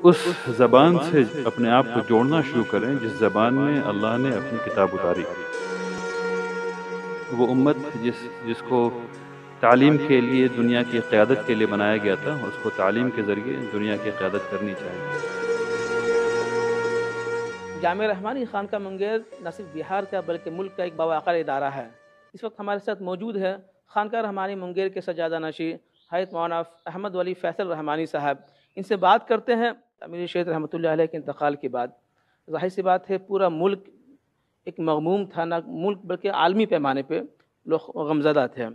उस ज़बान से अपने आप को जोड़ना शुरू करें जिस ज़बान में अल्लाह ने अपनी किताब उतारी। वो उम्मत जिस, जिसको तालीम के लिए, दुनिया की क़्यादत के लिए बनाया गया था, उसको तालीम के ज़रिए दुनिया की क़्यादत करनी चाहिए। जाम रहमानी खान का मंगेर न सिर्फ़ बिहार का, बल्कि मुल्क का एक बावाकर इदारा है। इस वक्त हमारे साथ मौजूद है खानका रहमानी मंगेर के सजादा नशी हयत मौना अहमद वली फैसल रहमानी साहब। इनसे बात करते हैं अमीर शेख रहमत के इंतकाल के बाद, ज़ाहिर सी बात है, पूरा मुल्क एक मगमूम था, ना मुल्क बल्कि आलमी पैमाने पर लोग गमजदा थे।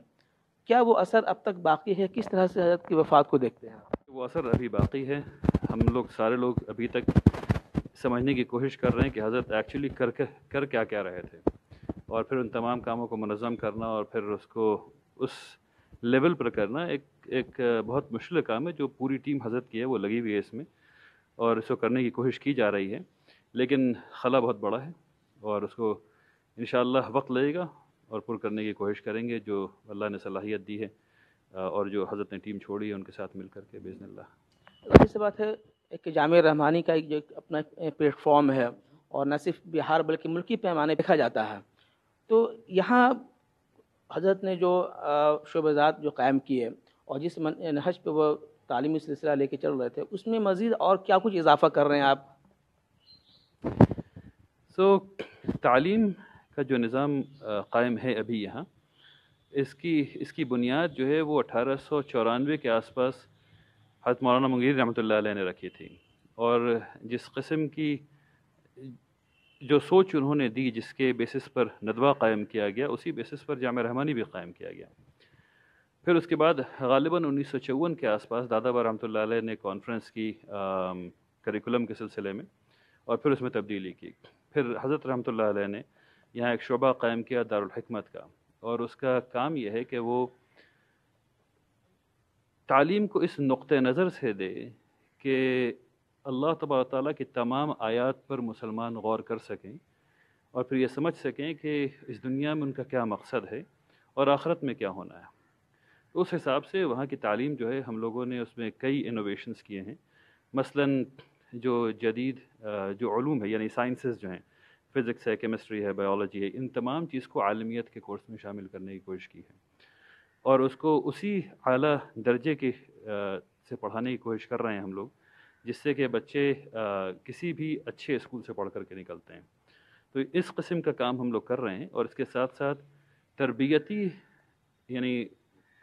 क्या वो असर अब तक बाकी है? किस तरह से हज़रत की वफ़ात को देखते हैं? वो असर अभी बाकी है। हम लोग, सारे लोग अभी तक समझने की कोशिश कर रहे हैं कि हज़रत एक्चुअली कर कर क्या क्या रहे थे। और फिर उन तमाम कामों को मनज़म करना और फिर उसको उस लेवल पर करना एक एक बहुत मुश्किल काम है जो पूरी टीम हज़रत की है, वो लगी हुई है इसमें। और इसको करने की कोशिश की जा रही है। लेकिन खला बहुत बड़ा है और उसको इन वक्त लगेगा और पुर करने की कोशिश करेंगे, जो अल्लाह ने सलाहियत दी है और जो हज़रत ने टीम छोड़ी है, उनके साथ मिल करके बेजन से बात है, एक जाम रहमानी का एक जो अपना प्लेटफॉर्म है, और न सिर्फ़ बिहार बल्कि मुल्की पैमाने देखा जाता है। तो यहाँ हज़रत ने जो शोबात जो कायम किए, और जिस नहज पे वो तालीमी सिलसिला लेके चल रहे थे। उसमें मज़ीद और क्या कुछ इजाफा कर रहे हैं आप? सो so, तालीम का जो निज़ाम कायम है अभी यहाँ इसकी इसकी बुनियाद जो है वो अठारह सौ चौरानवे के आसपास हज़रत मौलाना मंगीर रहमत ने रखी थी। और जिस कस्म की जो सोच उन्होंने दी जिसके बेसिस पर नदवा कायम किया गया उसी बेसिस पर जाम रहमानी भी कायम किया गया। फिर उसके बाद गालिबा उन्नीस सौ चौवन के आसपास दादा रहमत ने कॉन्फ्रेंस की करिकुलम के सिलसिले में और फिर उसमें तब्दीली की। फिर हज़रत रहमत ने यहाँ एक शोबा कायम किया दारकमत का और उसका काम यह है कि वो तालीम को इस नुक़ नज़र से दे कि अल्लाह तबारा की तमाम आयात पर मुसलमान गौर कर सकें और फिर ये समझ सकें कि इस दुनिया में उनका क्या मकसद है और आख़रत में क्या होना है। उस हिसाब से वहाँ की तालीम जो है हम लोगों ने उसमें कई इनोवेशंस किए हैं। मसलन जो जदीद जो ूम है, यानी साइंसेस जो हैं फ़िज़िक्स है केमिस्ट्री है बायोलॉजी है, इन तमाम चीज़ को आलमियत के कोर्स में शामिल करने की कोशिश की है। और उसको उसी अली दर्जे के से पढ़ाने की कोशिश कर रहे हैं हम लोग, जिससे कि बच्चे किसी भी अच्छे स्कूल से पढ़ कर के निकलते हैं। तो इस कस्म का काम हम लोग कर रहे हैं और इसके साथ साथ तरबियती, यानी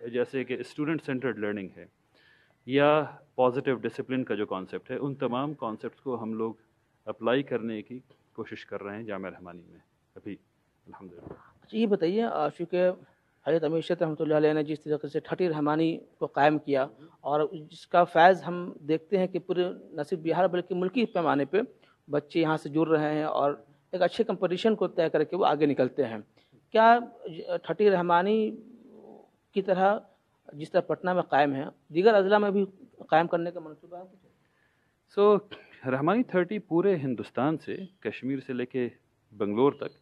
जैसे कि स्टूडेंट सेंटर्ड लर्निंग है, या पॉजिटिव डिसिप्लिन का जो कॉन्सेप्ट है, उन तमाम कॉन्सेप्ट को हम लोग अप्लाई करने की कोशिश कर रहे हैं जाम रहमानी में। अभी अलहमदिल्ला अच्छा ये बताइए चूँकि हज़रत अमीर रहमत ने जिस तरीके से ठटी रहमानी को कायम किया और जिसका फैज़ हम देखते हैं कि पूरे न सिर्फ़ बिहार बल्कि मुल्की पैमाने पर बच्चे यहाँ से जुड़ रहे हैं और एक अच्छे कंपटीशन को तय करके वो आगे निकलते हैं। क्या ठटी रहमानी की तरह जिस तरह पटना में कायम है। दीगर अजला में भी कायम करने का मनसूबा है सो so, रहमानी थर्टी पूरे हिंदुस्तान से कश्मीर से लेके बंगलोर तक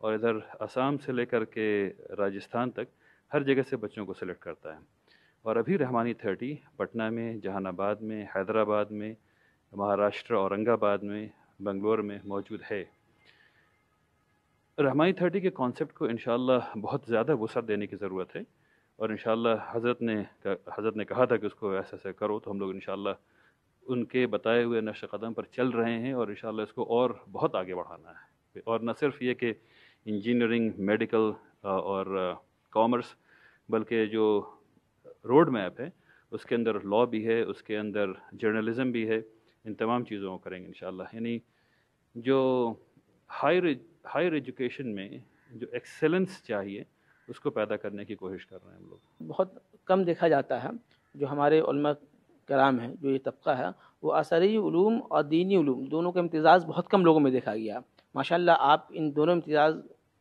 और इधर असम से लेकर के राजस्थान तक हर जगह से बच्चों को सेलेक्ट करता है। और अभी रहमानी थर्टी पटना में जहानाबाद में हैदराबाद में महाराष्ट्र औरंगाबाद में बंगलोर में मौजूद है। रहमानी थर्टी के कॉन्सेप्ट को इन बहुत ज़्यादा वसत देने की ज़रूरत है। और इन हज़रत ने हज़रत ने कहा था कि उसको ऐसा ऐसा करो तो हम लोग इन उनके बताए हुए नक्श कदम पर चल रहे हैं और इन इसको और बहुत आगे बढ़ाना है। और न सिर्फ़ ये कि इंजीनियरिंग, मेडिकल और कॉमर्स, बल्कि जो रोड मैप है, उसके अंदर लॉ भी है, उसके अंदर जर्नलिज़म भी है, इन तमाम चीज़ों को करेंगे इन यानी जो हायर हायर एजुकेशन में जो एक्सेलेंस चाहिए उसको पैदा करने की कोशिश कर रहे हैं हम लोग। बहुत कम देखा जाता है जो हमारे कराम हैं जो ये तबका है वो असरी और दीनी दोनों का इम्तज़ाज़ बहुत कम लोगों में देखा गया माशाल्लाह आप इन दोनों इम्तज़ाज़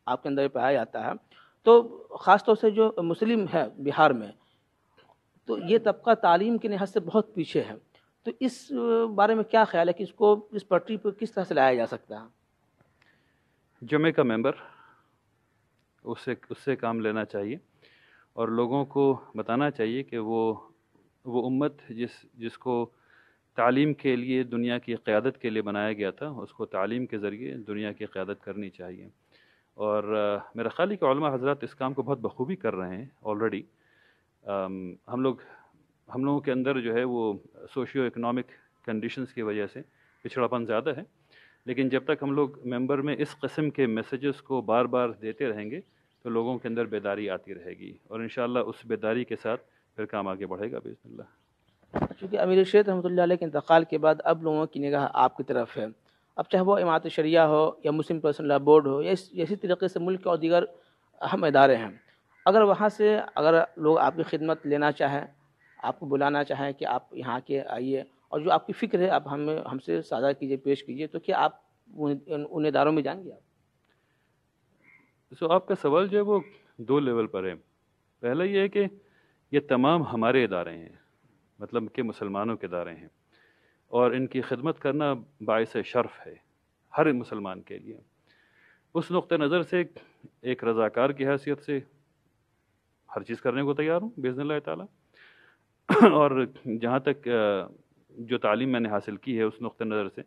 आपके अंदर पाया जाता है। तो ख़ास तौर से जो मुस्लिम है बिहार में तो ये तबका तालीम के लिहाज से बहुत पीछे है। तो इस बारे में क्या ख्याल है कि इसको इस पटरी पर किस तरह से लाया जा सकता है? जमे का मेंबर उससे उससे काम लेना चाहिए। और लोगों को बताना चाहिए कि वो वो उम्मत जिस जिसको तालीम के लिए दुनिया की क़्यादत के लिए बनाया गया था उसको तालीम के ज़रिए दुनिया की क़्यादत करनी चाहिए। और आ, मेरा ख्याल है कि हज़रत इस काम को बहुत बखूबी कर रहे हैं ऑलरेडी हम लोग हम लोगों के अंदर जो है वो सोशियो इकनॉमिक कंडीशंस की वजह से पिछड़ापन ज़्यादा है। लेकिन जब तक हम लोग मेंबर में इस कस्म के मैसेजेस को बार बार देते रहेंगे तो लोगों के अंदर बेदारी आती रहेगी और इन उस बेदारी के साथ फिर काम आगे बढ़ेगा, बिस्मिल्लाह। चूँकि अमीर शेख रहमत के इंतकाल के बाद अब लोगों की निगाह आपकी तरफ़ है। अब चाहे वो इमारत शरिया हो या मुस्लिम पर्सनल बोर्ड हो, या इसी तरीके से मुल्क और दीगर अहम इदारे हैं, अगर वहाँ से अगर लोग आपकी खिदमत लेना चाहें, आपको बुलाना चाहें कि आप यहाँ के आइए और जो आपकी फ़िक्र है, आप हमें, हमसे साझा कीजिए, पेश कीजिए तो क्या आप उन इदारों में जाएँगे आप? सो, आपका सवाल जो है वो दो लेवल पर है। पहला ये है कि ये तमाम हमारे इदारे हैं मतलब कि मुसलमानों के इदारे हैं, और इनकी खिदमत करना बायस शर्फ है, हर मुसलमान के लिए। उस नुक़ नज़र से एक रज़ाकार की हैसियत से हर चीज़ करने को तैयार हूँ बेजन ताला। और जहाँ तक जो तालीम मैंने हासिल की है उस नुक़ नज़र से,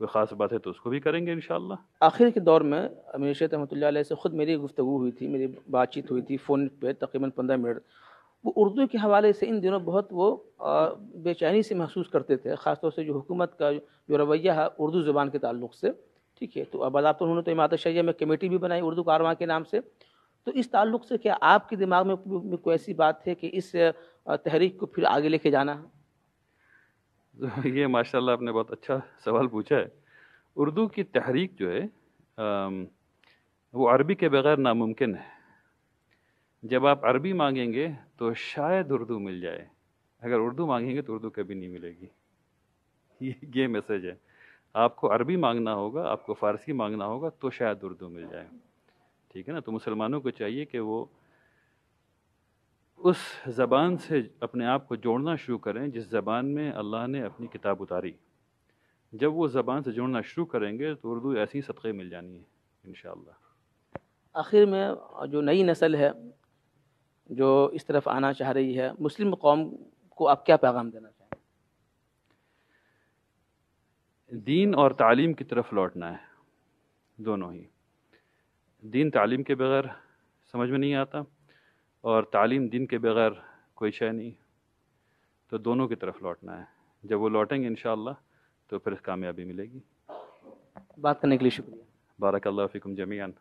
कोई ख़ास बात है तो उसको भी करेंगे इन आखिर के दौर में अमीर शेख रहमत से ख़ुद मेरी गुफ्तु हुई थी, मेरी बातचीत हुई थी फ़ोन पर तकरीबन पंद्रह मिनट। वो उर्दू के हवाले से इन दिनों बहुत वो बेचैनी से महसूस करते थे, ख़ासतौर से जो हुकूमत का जो रवैया है उर्दू ज़बान के ताल्लुक से। ठीक है तो अब आप तो उन्होंने तो इमारत शैया में कमेटी भी बनाई उर्दू कारवां के नाम से। तो इस ताल्लुक से क्या आपके दिमाग में कोई ऐसी बात है कि इस तहरीक को फिर आगे लेके जाना? ये माशाल्लाह आपने बहुत अच्छा सवाल पूछा है। उर्दू की तहरीक जो है वो अरबी के बगैर नामुमकिन है। जब आप अरबी मांगेंगे तो शायद उर्दू मिल जाए। अगर उर्दू मांगेंगे तो उर्दू कभी नहीं मिलेगी। ये ये मैसेज है। आपको अरबी मांगना होगा, आपको फ़ारसी मांगना होगा तो शायद उर्दू मिल जाए। ठीक है ना? तो मुसलमानों को चाहिए कि वो उस ज़बान से अपने आप को जोड़ना शुरू करें जिस ज़बान में अल्लाह ने अपनी किताब उतारी। जब वो ज़बान से जोड़ना शुरू करेंगे तो उर्दू ऐसी सदक़े मिल जानी है इन आखिर में जो नई नस्ल है जो इस तरफ़ आना चाह रही है मुस्लिम कौम को आप क्या पैगाम देना चाहें दीन और तालीम की तरफ़ लौटना है दोनों ही। दीन तालीम के बगैर समझ में नहीं आता। और तालीम दिन के बगैर कोई शय नहीं। तो दोनों की तरफ़ लौटना है। जब वो लौटेंगे इन तो फिर कामयाबी मिलेगी। बात करने के लिए शुक्रिया। बारक अल्लाह फ़िकुम ज़मीन